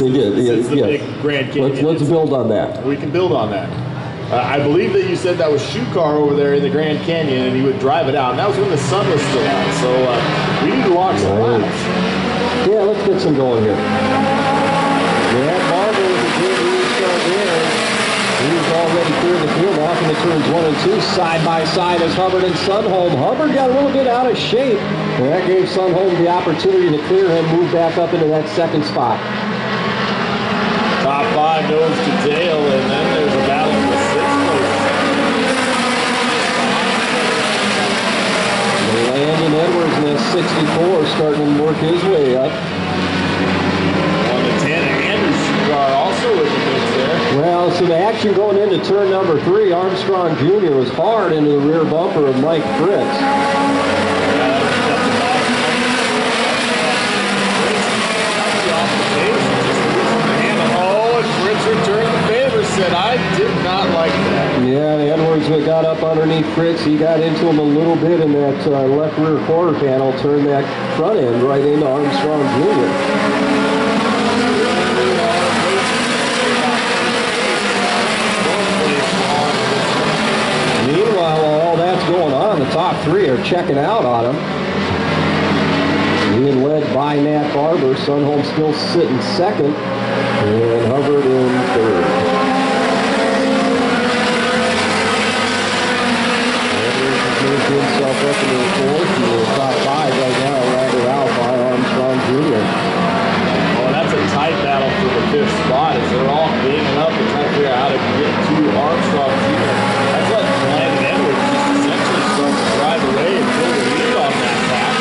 We did, yeah, the yeah. Grand Canyon. Let's, let's build on that. We can build on that. Uh, I believe that you said that was shoe car over there in the Grand Canyon, and he would drive it out. And that was when the sun was still out. So uh, we need to lock some Right. laps. Yeah, let's get some going here. Yeah, Barber with a good restart there. He's already cleared the turns one and two. Side by side as Hubbard and Sunholm. Hubbard got a little bit out of shape. And that gave Sunholm the opportunity to clear him, move back up into that second spot. Top five goes to Dale, and then there's a battle for the sixth place. Landon Edwards in that 64 starting to work his way up. On the 10, Andrews shoe car also in the mix there. Well, some action going into turn number three. Armstrong Jr. was hard into the rear bumper of Mike Fritz. Said, I did not like that. Yeah, Edwards got up underneath Fritz. He got into him a little bit in that uh, left rear quarter panel, turned that front end right into Armstrong Jr. three are checking out on him. Being led by Nat Barber, Sunholm still sitting second, and Hubbard in third. Edwards has moved himself up into the fourth, and the top five right now are rounded out by Armstrong Jr. Oh, that's a tight battle for the fifth spot as they're all ganging up and trying to figure out how to get to Armstrong Jr. That's what Landon Edwards just essentially starts to drive away and pull the lead on that pack.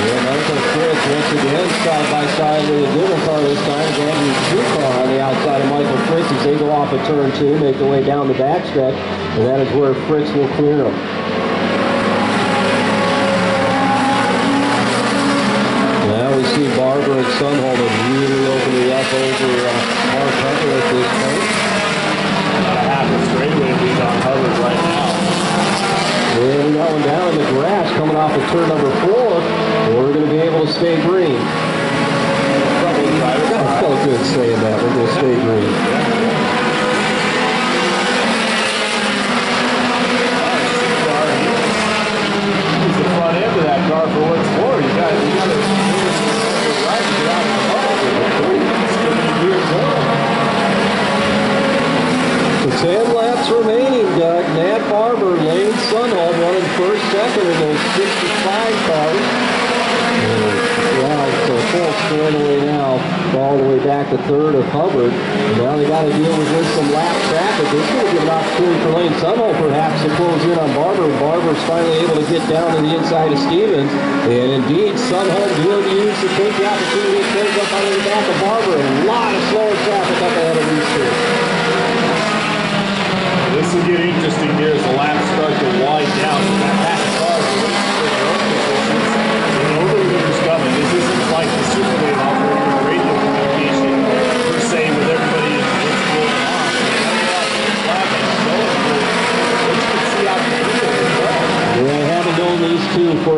Yeah, Michael Fritz once again side with a different car this time. Andrew car on the outside of Michael Fritz as they go off a turn two, make their way down the backstretch, and that is where Fritz will clear them. Now we see Barber and Sunholm have really opening up over uh, Mark Hunter at this point. About a half a straightaway lead on Hubbard right now. And we got one down in the grass coming off of turn number four. We're going to be able to stay green. Trouble driver. I felt good saying that. We're going to stay green. The front end of that car for what it's for. You got, you got to right to get out of the bubble. It's giving you years old. So 10 laps remaining, Doug. Nat Barber, Lane Sunholm running first, second in those 65 cars. Yeah, full straightaway now, all the way back to third of Hubbard. Now they got to deal with some lap traffic. Is going to give an opportunity for Lane Sunholm perhaps to close in on Barber. Barber's finally able to get down to the inside of Stevens. And indeed, Sunholm will use to take the opportunity to close up under the back of Barber. A lot of slower traffic up ahead of these two. This will get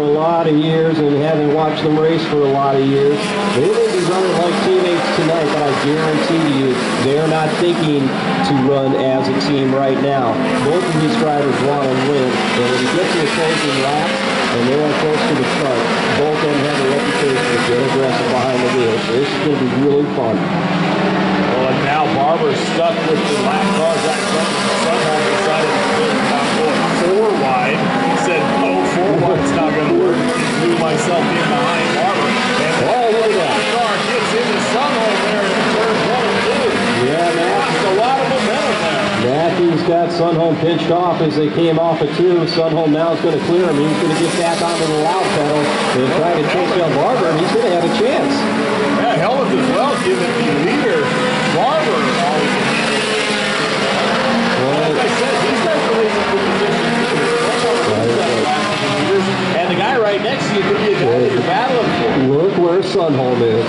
a lot of years and having watched them race for a lot of years, they may be running like teammates tonight, but I guarantee you they're not thinking to run as a team right now. Both of these drivers want to win, and when you get to the closing laps and they are close to the front, both of them have a reputation to get aggressive behind the wheel. So this is going to be really fun. Well, and now Barber's stuck with the lap cars front. Sunholm decided to put down four He's got Sunholm pinched off as they came off a two. Sunholm now is going to clear him. He's going to get back onto the loud pedal and try to chase down Barber, and he's going to have a chance. Yeah, Helmuth as well, giving the leader Barber. Well, I said, these guys are racing for position. And the guy right next to you could be a guy that. Look where Sunholm is.